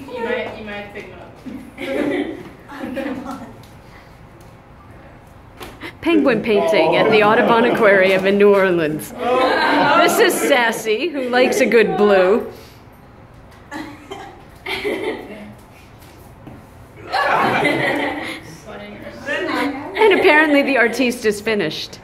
You might, you might pick them up. Penguin painting at the Audubon Aquarium in New Orleans. This is Sassy, who likes a good blue. And apparently the artiste is finished.